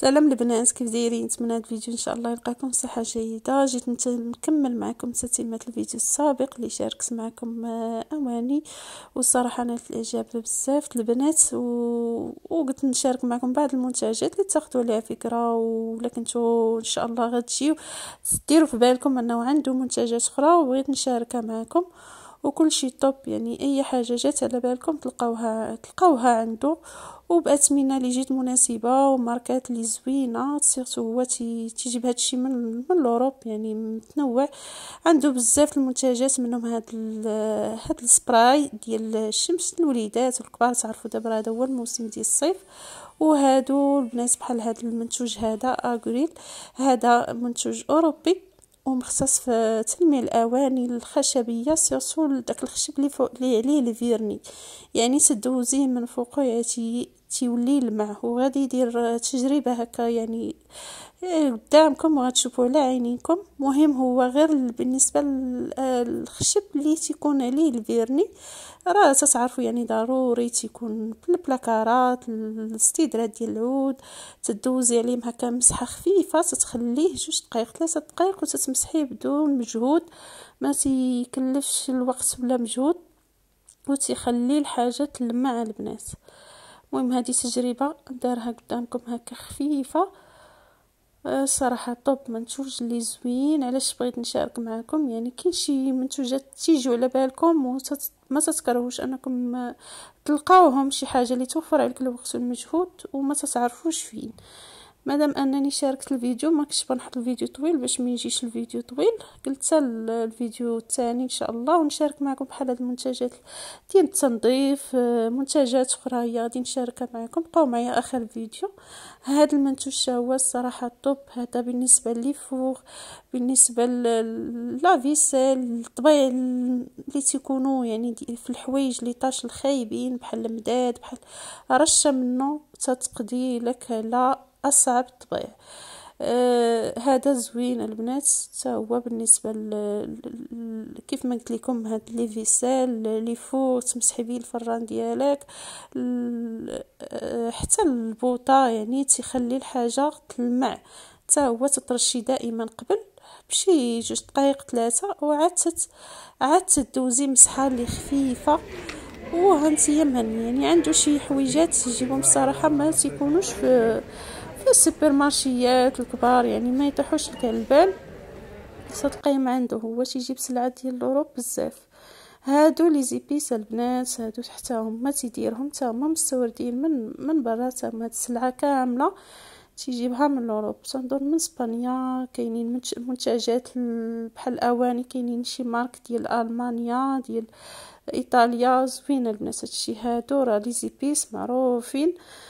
سلام البنات كيف دايرين؟ نتمنى هذا الفيديو إن شاء الله يلقاكم صحه جيدة. جيت نكمل معكم تتمه الفيديو السابق اللي شاركت معكم آه، أواني. والصراحة أنا الإعجاب بزاف البنات و... وقلت نشارك معكم بعض المنتجات اللي تاخذوا عليها فكرة ولا كنتو إن شاء الله غتجيو. ديروا في بالكم أنه عنده منتجات أخرى وبغيت نشاركها معكم. وكل شيء طوب يعني أي حاجة جات على بالكم تلقاوها تلقاوها عنده. وباثمنه اللي جد مناسبة وماركات اللي زوينة surtout هو تيجيب هادشي من من l'Europe يعني متنوع. عنده بزاف المنتجات منهم هاد هاد السبراي ديال الشمس الوليدات والكبار تعرفوا دابا هذا هو الموسم ديال الصيف. وهادو البنات بحال هاد المنتوج هذا اغريل هذا منتوج أوروبي. ومخصص في تلميع الأواني الخشبية surtout داك الخشب اللي فوق اللي عليه ال vernis. يعني تدوزيه من فوقه يعني تيولي يلمع وغادي يدير تجربة هكا يعني قدامكم وغتشوفوا على عينيكم. مهم هو غير بالنسبة للخشب اللي تيكون عليه الفيرني راه تتعرفوا يعني ضروري تيكون بالبلاكارات الاستدراد ديال العود تدوزي عليه هكا مسحة خفيفة تتخليه جوج دقائق ثلاثة دقائق وتتمسحيه بدون مجهود. ما تيكلفش الوقت ولا مجهود وتيخلي الحاجة تلمع البنات. المهم هذه تجربة دارها قدامكم هكا خفيفة. صراحة طوب منتوج اللي زوين. علاش بغيت نشارك معكم؟ يعني كاين شي منتوجات تيجيو على بالكم وما تتكرهوش أنكم تلقاوهم شي حاجة اللي توفر عليك الوقت والمجهود وما تتعرفوش فين. مادام انني شاركت الفيديو ما كنتش بنحط الفيديو طويل باش ما يجيش الفيديو طويل. قلت الفيديو الثاني إن شاء الله ونشارك معكم بحال هاد المنتجات ديال التنظيف منتجات أخرى. غادي نشاركها معكم. بقاو معايا آخر الفيديو هذا المنتوج هو الصراحة طوب هذا بالنسبة لي فوق بالنسبة لافيسيل الطبيع اللي تيكونوا يعني في الحوايج اللي طاش الخايبين بحال المداد بحال رشة منه تتقضي لك على أصعب طبيعة آه هذا زوين البنات. حتى هو بالنسبة ل... كيف ما قلت لكم هاد لي فيسال لي فوق تمسحي بيه الفران ديالك. ل... آه حتى البوطة يعني تخلي الحاجة تلمع. حتى هو تطرشي دائما قبل بشي جوج دقائق ثلاثة وعاد تت... عاد تدوزي مسحة اللي خفيفة. وهانتيا مهني يعني عنده شي حويجات يجيبهم الصراحه ما تيكونوش في السوبر مارشيات الكبار يعني ما يطيحوش لك البال. صدقي عنده هو تيجيب سلعة ديال الأوروب بزاف. هادو les épices البنات هادو حتى هما تيديرهم حتى هما مستوردين من من برا حتى هاد السلعة كاملة تيجيبها من الأوروب. تنظن من إسبانيا كاينين منتجات بحال الاواني كاينين شي marque ديال ألمانيا ديال إيطاليا زوينه البنات. هادشي هادو راه les épices معروفين. آه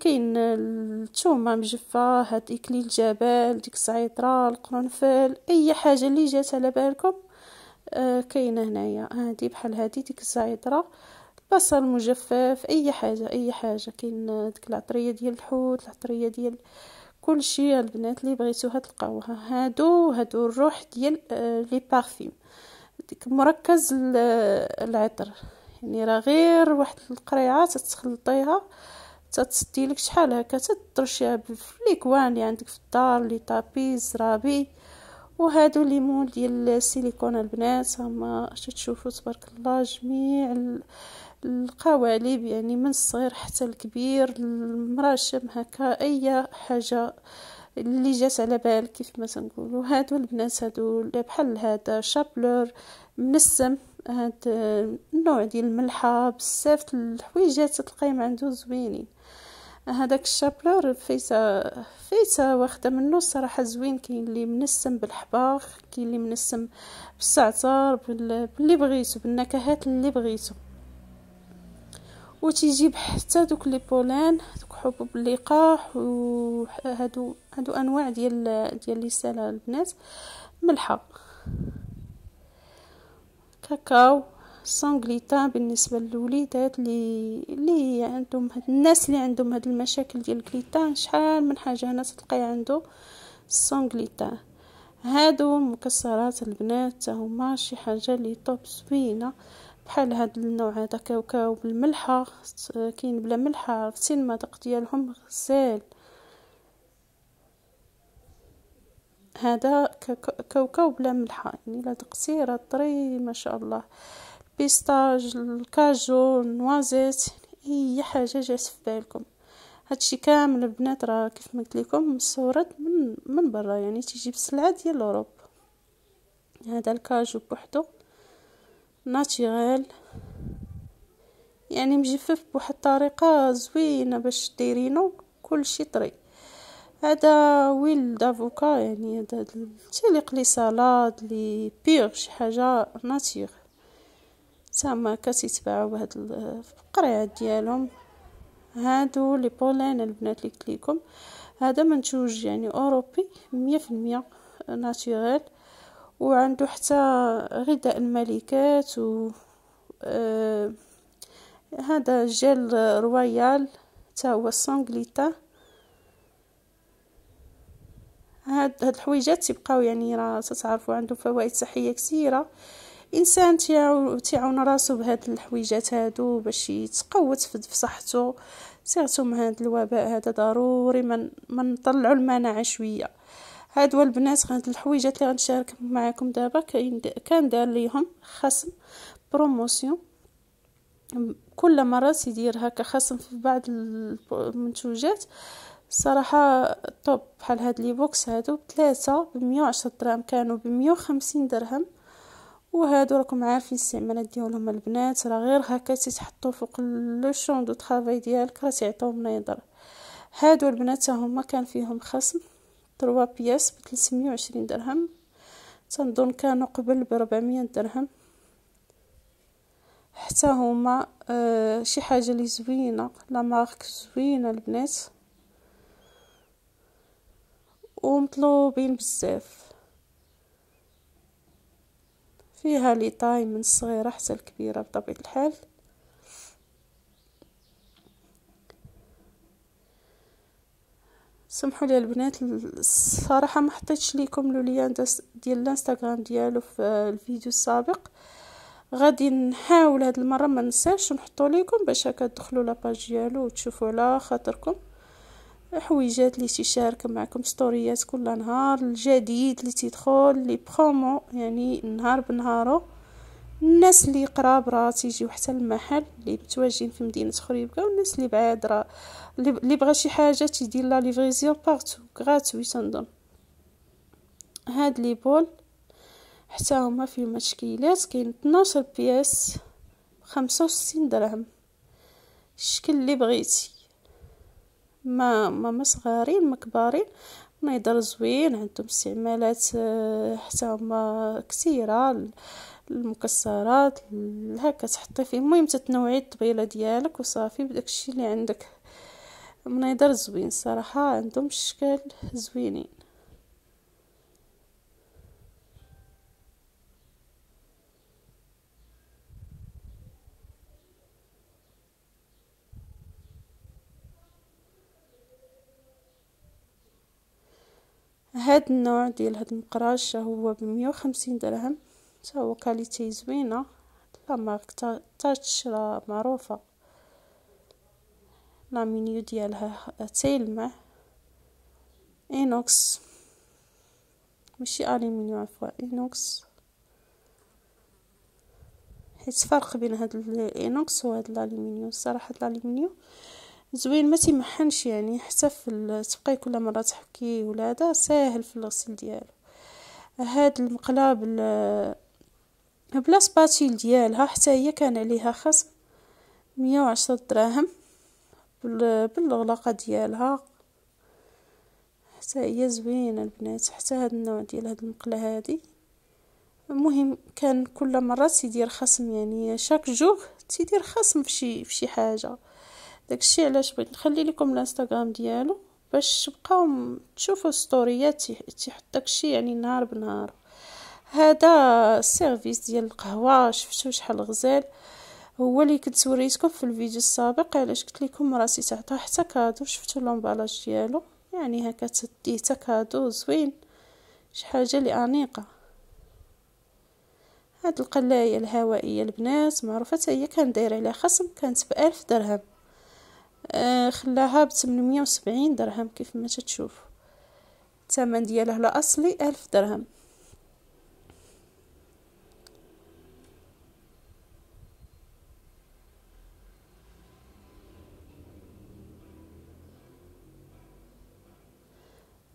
كاين الثومه مجففة هاد اكليل الجبل ديك الزعيطره القرنفل أي حاجة اللي جات على بالكم. آه كاينة هنايا. هادي بحال هادي ديك الزعيطره البصل مجفف أي حاجة أي حاجة. كاين ديك العطرية ديال الحوت العطرية ديال كلشي البنات اللي بغيتوها تلقاوها. هادو هادو الروح ديال آه les parfums. ديك مركز العطر. يعني راه غير واحد القريعة تتخلطيها. تتسدي لك شحال هكا تطرشيها بال flacon اللي عندك في الدار les tapis زرابي وهادو les moules ديال السيليكون البنات هما تشوفوا تبارك الله جميع القوالب يعني من الصغير حتى الكبير المراشم هكا أي حاجة اللي جات على بال كيف ما تنقولوا هادو البنات هادو بحال هذا chapelure منسم هاد النوع ديال الملحة بزاف الحويجات تلقايهم عنده زوينين. هذاك ال chapelure فيتا فيتا واخدة منه الصراحه زوين كاين اللي منسم بالحبق كاين اللي منسم بالزعتر باللي بغيتو بالنكهات اللي بغيتو. وتيجيب حتى دوك les pollens دوك حبوب اللقاح وهادو هادو أنواع ديال ديال لسان البنات ملحة. كاكاو. سانغليتا بالنسبة للوليدات اللي اللي عندهم هاد الناس اللي عندهم هاد المشاكل ديال الكليتان شحال من حاجة هنا تلقاي عنده؟ سانغليتا. هادو مكسرات البنات هما شي حاجة اللي طوب زوينة. بحال هاد النوع هذا كاوكاو بالملحة كاين بلا ملحة عرفتي المذاق ديالهم غزال هذا كاوكاو بلا ملحة يعني لا دقتي طري ما شاء الله. pistache الكاجو ال noisette أي حاجة جات في بالكم. هادشي كامل البنات راه كيف ما قلت لكم مستورد من من برا يعني تيجي بالسلعه ديال Europe. هذا الكاجو بوحدو naturel يعني مجفف بواحد الطريقة زوينة باش ديرينو كلشي طري. هذا ويل دافوكا يعني هذا تيليق لي سالاد لي بيغ شي حاجة ناتيغ تما كتتباعوا بهاد القريعات ديالهم. هادو لي بولين البنات اللي قلت لكم هذا منتوج يعني أوروبي مية في المية ناتوريل وعنده حتى غذاء الملكات و آه هذا gelée royale تا هو sans gluten. هاد هاد الحويجات تبقاو يعني راه تتعرفوا عنده فوائد صحية كثيرة. إنسان تيعاون راسو بهاد الحويجات هادو باش يتقوت في صحته surtout من هاد الوباء هذا ضروري من من نطلعوا المناعة شوية. هادو البنات هاد الحويجات اللي غنشارك معكم دابا كان دار ليهم خصم promotion. كل مرة تيدير هكا خصم في بعض المنتوجات صراحة top بحال هاد les box هادو بثلاثة بمية وعشرة درهم كانوا بمية وخمسين درهم. وهادو راكم عارفين الاستعمالات ديالهم البنات راه غير هكا تيتحطوا فوق le plan de travail ديالك راه تيعطيو منيضر هادو البنات هما كان فيهم خصم تروا بياس بثلاثمية وعشرين درهم. تنظن كانوا قبل بربعمية درهم. حتى هما آه شي حاجة لي زوينة لا مارك زوينة البنات. ومطلوبين بزاف. فيها لي طاي من الصغيره حتى الكبيره بطبيعة الحال. سمحوا لي البنات الصراحة ما حطيتش ليكم le lien ديال الانستغرام ديالو في الفيديو السابق. غادي نحاول هاد المرة ما نساش نحطو ليكم باش هكا تدخلوا la page ديالو وتشوفوا على خاطركم. حويجات اللي تيشارك معكم ستوريات كل نهار الجديد اللي تيدخل les promos يعني نهار بنهارو. الناس اللي قراب راه تيجيو حتى المحل اللي متواجدين في مدينة خريبكه والناس اللي بعاد راه. اللي بغى شي حاجة تيدير la livraison partout gratuite تنظن هاد les bols حتى هما فيهم تشكيلات كاين 12 pièces خمسة وستين درهم. الشكل اللي بغيتي. ما ما صغارين ما كبارين نيضر زوين عندهم استعمالات آه، حتى هما كثيرة المكسرات هكا تحطي فيه. المهم تتنوعي الطبيلة ديالك وصافي بداك الشيء اللي عندك. منيضر زوين صراحة عندهم اشكال زوينين. هاد النوع ديال هاد المقراش هو بمية وخمسين درهم. تا هو qualité زوينة. la marque Touch راه معروفة. لا مينيو ديالها تيلمع. inox. ماشي الومنيوم عفوا inox. حيت فرق بين هاد ال inox وهاد الالومنيوم الصراحه الالومنيوم زوين ما تيمحنش يعني حتى في تبقاي كل مرة تحكي ولا ساهل في الغسيل ديالو. هاد المقلة ب la spatule ديالها حتى هي كان عليها خصم مية وعشرة دراهم بالغلاقة ديالها. حتى هي زوينة البنات حتى هاد النوع ديال هاد المقلة هادي. المهم كان كل مرة تيدير خصم يعني chaque jour تيدير خصم في شي في شي حاجة. داكشي علاش بغيت نخلي لكم الانستغرام ديالو باش تبقاو تشوفوا ستوريات تيحط داكشي يعني نهار بنهار. هذا ال service ديال القهوة شفتو شحال غزال؟ هو اللي كنت وريتكم في الفيديو السابق علاش قلت لكم راسي تعطى حتى cadeau شفتو l'emballage ديالو؟ يعني هكا تديه حتى cadeau زوين. شي حاجة اللي أنيقة. هاد القلاية الهوائية البنات معروفة هي كان داير عليها خصم كانت بألف درهم. آه خلاها بثمنمية وسبعين درهم كيف ما تشوف. الثمن ديالها الاصلي ألف درهم.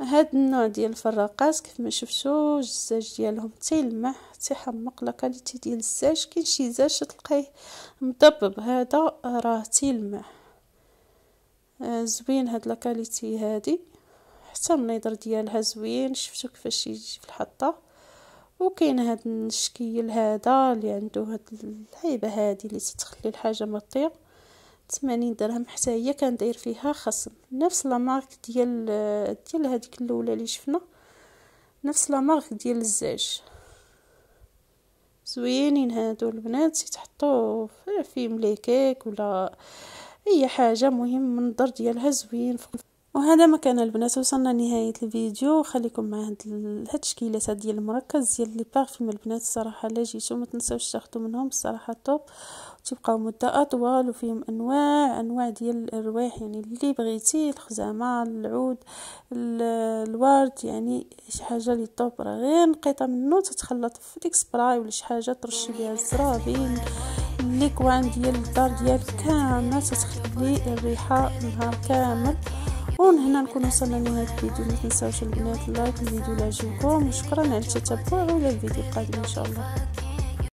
هاد النوع ديال الفراقات كيف ما شفتو الزاج ديالهم تيلمع تيحمق لا كاليتي ديال الزاج كاين شي زاج تلقايه مضبب. هذا راه تيلمع زوين هاد لا كاليتي هادي. حتى المنيضر ديالها زوين. شفتو كيفاش يجي في الحطة. وكاين هاد الشكيل هذا اللي عنده هاد الهيبه هادي اللي تتخلي الحاجة ما تطير 80 درهم حتى هي كان داير فيها خصم. نفس لا مارك ديال ديال هذيك الأولى اللي شفنا. نفس لا مارك ديال الزاج. زوينين هادو البنات. يتحطوا في مليكيك ولا اي حاجة مهم المنظر ديالها زوين وهذا ما كان البنات وصلنا لنهاية الفيديو. خليكم مع هاد التشكيلات ديال المركز ديال les parfums البنات. الصراحة لا جيتو ما تنساوش تاخذوا منهم. الصراحة top. تبقاو مدة أطول وفيهم أنواع أنواع ديال الأرواح يعني اللي بغيتي الخزامة العود الورد يعني شي حاجة لي top راه غير نقيطة منه تتخلط في ديك سبراي ولا شي حاجة ترشي بها الزرابين ليكوان ديال الدار ديالك كامله تتخلي الريحة نهار كامل. وهنا نكون وصلنا لنهاية الفيديو. ما تنساوش البنات لايك الفيديو لا عجبكم وشكرا على التتبع والى الفيديو القادم إن شاء الله.